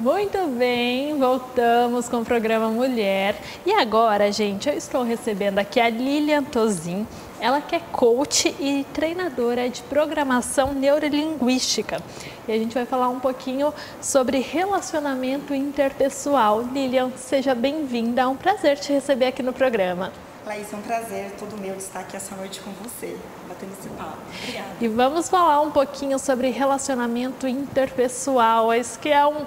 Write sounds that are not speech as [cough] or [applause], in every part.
Muito bem, voltamos com o programa Mulher. E agora, gente, eu estou recebendo aqui a Lilian Tozin. Ela que é coach e treinadora de programação neurolinguística. E a gente vai falar um pouquinho sobre relacionamento interpessoal. Lilian, seja bem-vinda. É um prazer te receber aqui no programa. Laís, é um prazer todo meu estar aqui essa noite com você, batendo esse papo. Obrigada. E vamos falar um pouquinho sobre relacionamento interpessoal. Isso que é um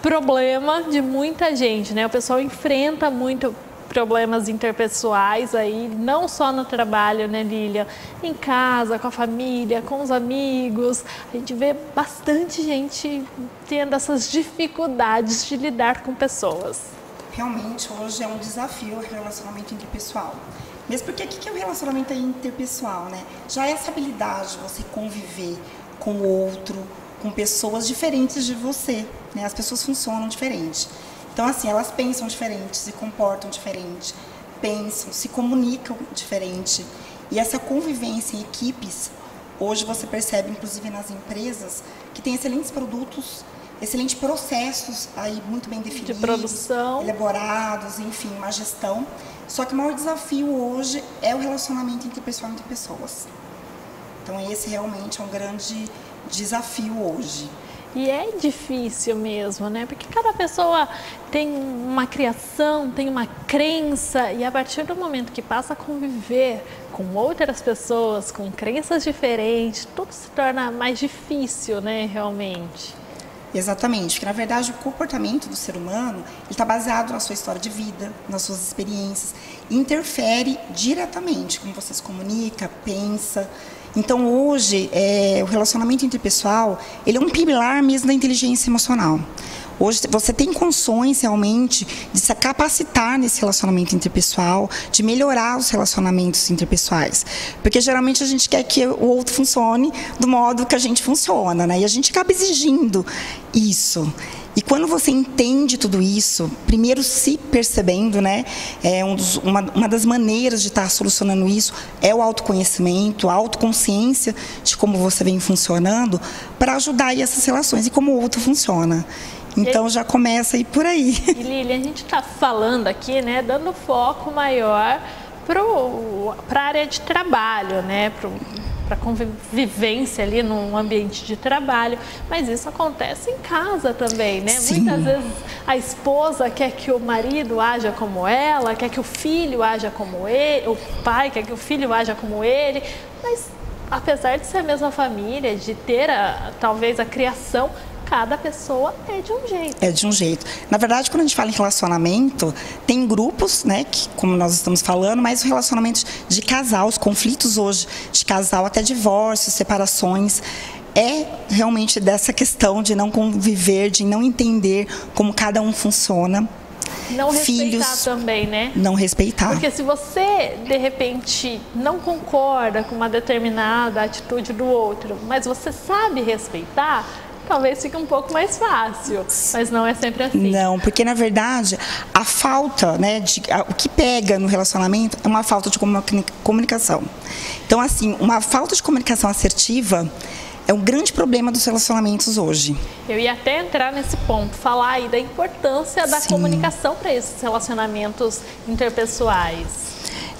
problema de muita gente, né? O pessoal enfrenta muito problemas interpessoais aí, não só no trabalho, né, Lilia? Em casa, com a família, com os amigos. A gente vê bastante gente tendo essas dificuldades de lidar com pessoas realmente hoje é um desafio o relacionamento interpessoal. Mesmo porque o que é o relacionamento interpessoal, né? Já é essa habilidade de você conviver com o outro, com pessoas diferentes de você, né? As pessoas funcionam diferente. Então, assim, elas pensam diferente, se comportam diferente, pensam, se comunicam diferente. E essa convivência em equipes, hoje você percebe, inclusive nas empresas, que tem excelentes produtos excelentes processos aí muito bem definidos, de produção, elaborados, enfim, uma gestão. Só que o maior desafio hoje é o relacionamento entre pessoas entre pessoas. Então esse realmente é um grande desafio hoje. E é difícil mesmo, né? Porque cada pessoa tem uma criação, tem uma crença, e a partir do momento que passa a conviver com outras pessoas, com crenças diferentes, tudo se torna mais difícil, né? Realmente. Exatamente, porque na verdade o comportamento do ser humano está baseado na sua história de vida, nas suas experiências, interfere diretamente como você se comunica, pensa. Então hoje é, o relacionamento interpessoal ele é um pilar mesmo da inteligência emocional. Hoje você tem condições realmente de se capacitar nesse relacionamento interpessoal, de melhorar os relacionamentos interpessoais. Porque geralmente a gente quer que o outro funcione do modo que a gente funciona, né? E a gente acaba exigindo isso. E quando você entende tudo isso, primeiro se percebendo, né, é um dos, uma, uma das maneiras de estar solucionando isso é o autoconhecimento, a autoconsciência de como você vem funcionando para ajudar aí essas relações e como o outro funciona. Então já começa aí por aí. E Lili, a gente está falando aqui, né, dando foco maior para a área de trabalho, né, para convivência ali num ambiente de trabalho, mas isso acontece em casa também, né? Sim. Muitas vezes a esposa quer que o marido haja como ela, quer que o filho haja como ele, o pai quer que o filho haja como ele, mas apesar de ser a mesma família, de ter a, talvez a criação cada pessoa é de um jeito. É de um jeito. Na verdade, quando a gente fala em relacionamento, tem grupos, né, que, como nós estamos falando, mas relacionamentos de casal, os conflitos hoje de casal, até divórcios, separações, é realmente dessa questão de não conviver, de não entender como cada um funciona. Não Filhos, respeitar também, né? Não respeitar. Porque se você, de repente, não concorda com uma determinada atitude do outro, mas você sabe respeitar, talvez fique um pouco mais fácil, mas não é sempre assim. Não, porque na verdade a falta, né, de, a, o que pega no relacionamento é uma falta de comunicação. Então, assim, uma falta de comunicação assertiva é um grande problema dos relacionamentos hoje. Eu ia até entrar nesse ponto, falar aí da importância da Sim. comunicação para esses relacionamentos interpessoais.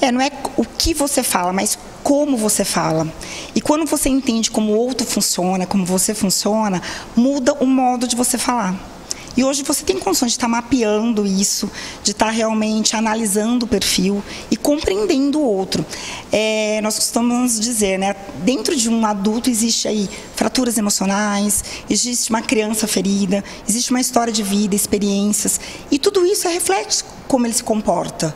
É, não é o que você fala, mas como você fala. E quando você entende como o outro funciona, como você funciona, muda o modo de você falar. E hoje você tem condições de estar mapeando isso, de estar realmente analisando o perfil e compreendendo o outro. É, nós costumamos dizer, né? Dentro de um adulto existe aí fraturas emocionais, existe uma criança ferida, existe uma história de vida, experiências e tudo isso é reflexo como ele se comporta.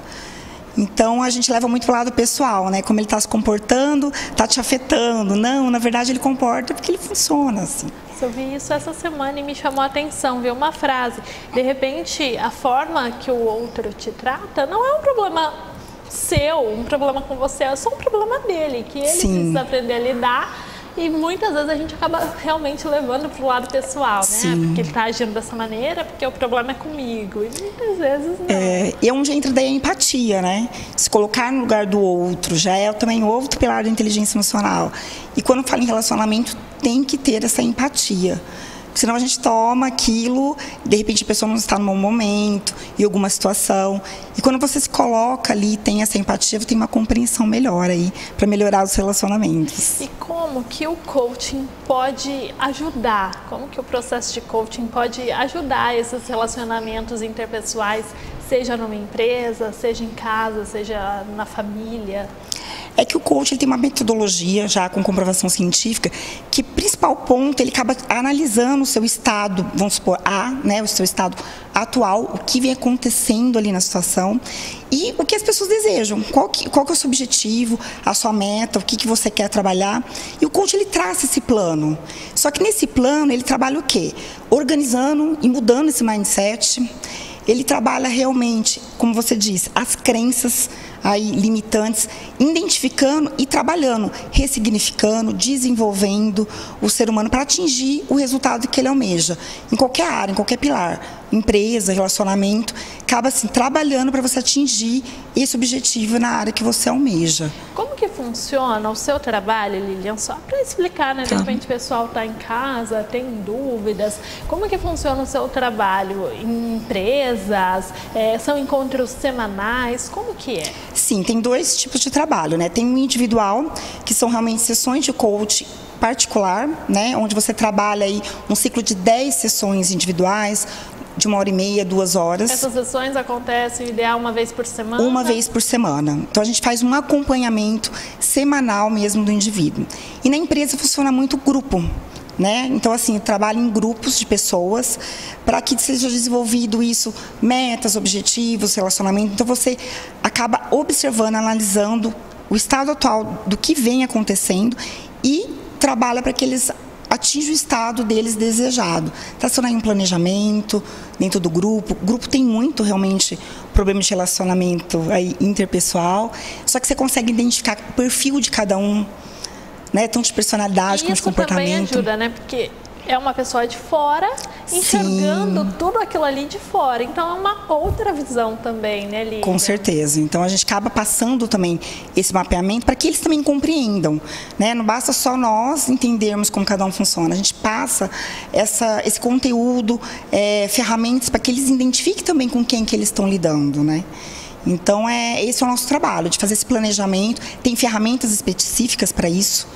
Então a gente leva muito para o lado pessoal, né? Como ele está se comportando, está te afetando. Não, na verdade ele comporta porque ele funciona assim. Eu vi isso essa semana e me chamou a atenção, viu? Uma frase. De repente, a forma que o outro te trata não é um problema seu, um problema com você, é só um problema dele, que ele Sim. precisa aprender a lidar e muitas vezes a gente acaba realmente levando para o lado pessoal, né? Sim. Porque ele está agindo dessa maneira, porque o problema é comigo. E muitas vezes não. É, e é onde entra daí a empatia, né? Se colocar no lugar do outro já é também outro pilar da inteligência emocional. E quando fala em relacionamento, tem que ter essa empatia. Senão a gente toma aquilo, de repente a pessoa não está no bom momento, em alguma situação. E quando você se coloca ali, tem essa empatia, tem uma compreensão melhor aí, para melhorar os relacionamentos. E como que o coaching pode ajudar? Como que o processo de coaching pode ajudar esses relacionamentos interpessoais, seja numa empresa, seja em casa, seja na família? É que o coach tem uma metodologia já com comprovação científica que principal ponto ele acaba analisando o seu estado, vamos supor, A, né, o seu estado atual, o que vem acontecendo ali na situação e o que as pessoas desejam, qual que, qual que é o seu objetivo, a sua meta, o que, que você quer trabalhar. E o coach ele traz esse plano. Só que nesse plano ele trabalha o quê? Organizando e mudando esse mindset. Ele trabalha realmente, como você disse, as crenças aí limitantes, identificando e trabalhando, ressignificando, desenvolvendo o ser humano para atingir o resultado que ele almeja, em qualquer área, em qualquer pilar empresa, relacionamento, acaba assim trabalhando para você atingir esse objetivo na área que você almeja. Como que funciona o seu trabalho, Lilian? Só para explicar, né? De tá. repente o pessoal está em casa, tem dúvidas. Como que funciona o seu trabalho em empresas? É, são encontros semanais? Como que é? Sim, tem dois tipos de trabalho, né? Tem o individual, que são realmente sessões de coaching particular, né, onde você trabalha aí um ciclo de 10 sessões individuais, de uma hora e meia, duas horas. Essas sessões acontecem, ideal, uma vez por semana? Uma vez por semana. Então, a gente faz um acompanhamento semanal mesmo do indivíduo. E na empresa funciona muito grupo. Né? Então, assim, trabalho em grupos de pessoas para que seja desenvolvido isso, metas, objetivos, relacionamento. Então, você acaba observando, analisando o estado atual do que vem acontecendo e trabalha para que eles atinjam o estado deles desejado. Está sendo aí um planejamento dentro do grupo. O grupo tem muito realmente problema de relacionamento aí interpessoal, só que você consegue identificar o perfil de cada um, né, tanto de personalidade como de comportamento. Isso também ajuda, né? Porque é uma pessoa de fora enxergando Sim. tudo aquilo ali de fora. Então é uma outra visão também, né, Lívia? Com certeza. Então a gente acaba passando também esse mapeamento para que eles também compreendam. Né? Não basta só nós entendermos como cada um funciona. A gente passa essa, esse conteúdo, é, ferramentas para que eles identifiquem também com quem que eles estão lidando. Né? Então, é, esse é o nosso trabalho, de fazer esse planejamento. Tem ferramentas específicas para isso.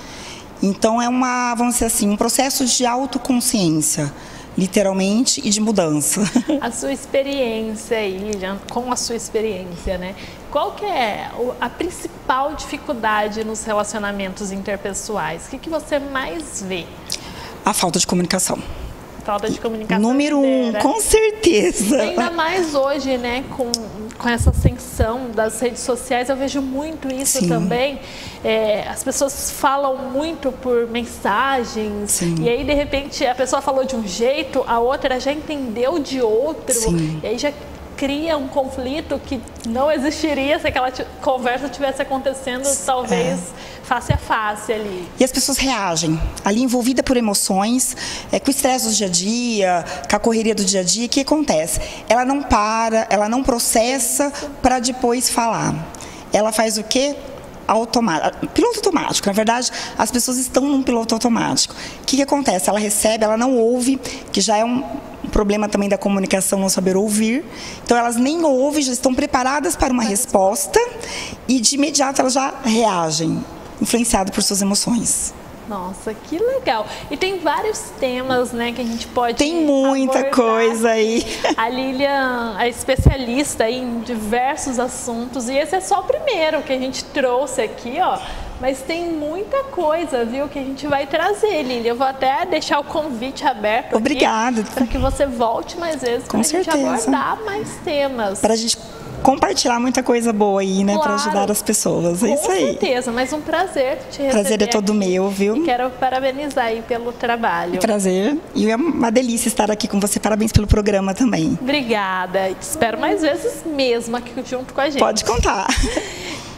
Então é uma, vamos dizer assim, um processo de autoconsciência literalmente e de mudança. [laughs] A sua experiência aí, Lilian, com a sua experiência, né? Qual que é a principal dificuldade nos relacionamentos interpessoais? O que, que você mais vê? A falta de comunicação. Falta de comunicação. Número um, com certeza. Ainda mais hoje, né, com, com essa ascensão das redes sociais, eu vejo muito isso Sim. também. É, as pessoas falam muito por mensagens, Sim. e aí, de repente, a pessoa falou de um jeito, a outra já entendeu de outro, Sim. e aí já cria um conflito que não existiria se aquela conversa tivesse acontecendo, talvez. É face a face ali. E as pessoas reagem, ali envolvida por emoções, é, com o estresse do dia a dia, com a correria do dia a dia, o que acontece? Ela não para, ela não processa para depois falar. Ela faz o quê? automático, piloto automático. Na verdade, as pessoas estão num piloto automático. O que, que acontece? Ela recebe, ela não ouve, que já é um problema também da comunicação não saber ouvir. Então elas nem ouvem, já estão preparadas para uma resposta e de imediato elas já reagem influenciado por suas emoções. Nossa, que legal. E tem vários temas, né, que a gente pode Tem muita abordar. coisa aí. [laughs] A Lilian é especialista em diversos assuntos e esse é só o primeiro que a gente trouxe aqui, ó. Mas tem muita coisa, viu, que a gente vai trazer, Lilian. Eu vou até deixar o convite aberto Obrigada. Para que você volte mais vezes para a gente abordar mais temas. Para a gente compartilhar muita coisa boa aí, né, claro, para ajudar as pessoas. É isso aí. Com certeza, mas um prazer te receber. Prazer é todo aqui. meu, viu? E quero parabenizar aí pelo trabalho. Prazer. E é uma delícia estar aqui com você. Parabéns pelo programa também. Obrigada. Espero mais vezes mesmo aqui junto com a gente. Pode contar.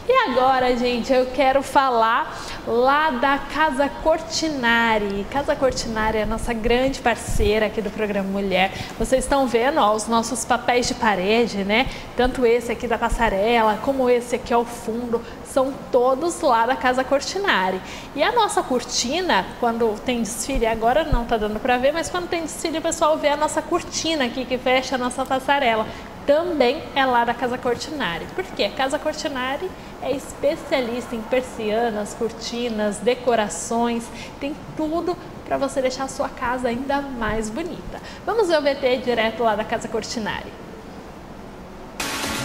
E agora, gente, eu quero falar lá da Casa Cortinari. Casa Cortinari é a nossa grande parceira aqui do programa Mulher. Vocês estão vendo ó, os nossos papéis de parede, né? Tanto esse aqui da passarela, como esse aqui ao fundo, são todos lá da Casa Cortinari. E a nossa cortina, quando tem desfile, agora não tá dando para ver, mas quando tem desfile o pessoal vê a nossa cortina aqui que fecha a nossa passarela também é lá da Casa Cortinari. Por quê? A Casa Cortinari é especialista em persianas, cortinas, decorações, tem tudo para você deixar a sua casa ainda mais bonita. Vamos ver o VT direto lá da Casa Cortinari.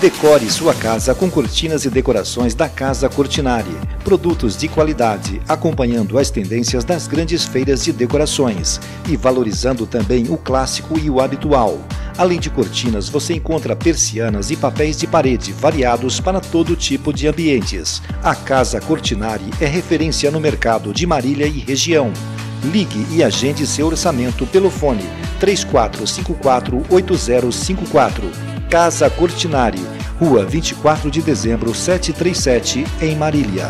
Decore sua casa com cortinas e decorações da Casa Cortinari. Produtos de qualidade, acompanhando as tendências das grandes feiras de decorações e valorizando também o clássico e o habitual. Além de cortinas, você encontra persianas e papéis de parede variados para todo tipo de ambientes. A Casa Cortinari é referência no mercado de Marília e região. Ligue e agende seu orçamento pelo fone 3454 8054. Casa Cortinari, Rua 24 de Dezembro 737, em Marília.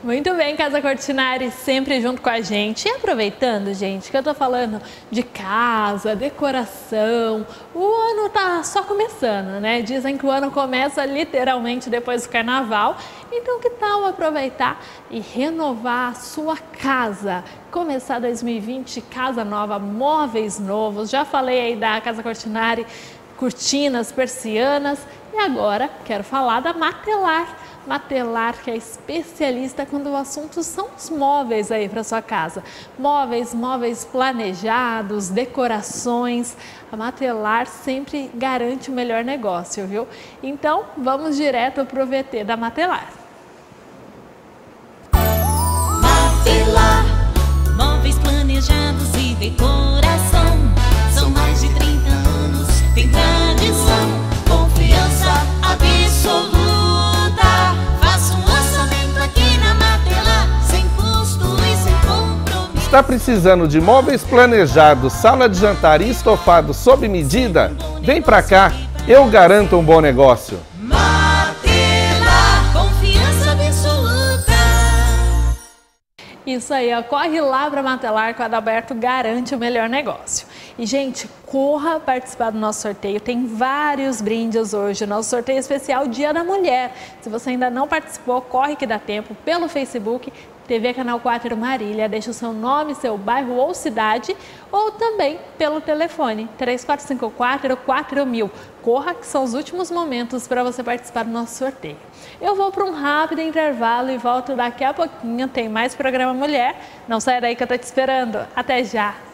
Muito bem, Casa Cortinari, sempre junto com a gente. E aproveitando, gente, que eu tô falando de casa, decoração, o ano tá só começando, né? Dizem que o ano começa literalmente depois do carnaval. Então, que tal aproveitar e renovar a sua casa? Começar 2020, casa nova, móveis novos. Já falei aí da Casa Cortinari, cortinas, persianas. E agora quero falar da Matelar Matelar, que é especialista quando o assunto são os móveis aí para sua casa. Móveis, móveis planejados, decorações. A Matelar sempre garante o melhor negócio, viu? Então, vamos direto para o VT da Matelar. Matelar, Está precisando de móveis planejados, sala de jantar e estofado sob medida? Vem pra cá, eu garanto um bom negócio. confiança absoluta. Isso aí, ó, corre lá para Matelar que o Adalberto garante o melhor negócio. E, gente, corra participar do nosso sorteio. Tem vários brindes hoje. Nosso sorteio especial Dia da Mulher. Se você ainda não participou, corre que dá tempo pelo Facebook TV Canal 4 Marília, deixe o seu nome, seu bairro ou cidade, ou também pelo telefone 3454 4000. Corra que são os últimos momentos para você participar do nosso sorteio. Eu vou para um rápido intervalo e volto daqui a pouquinho. Tem mais programa Mulher. Não saia daí que eu estou te esperando. Até já!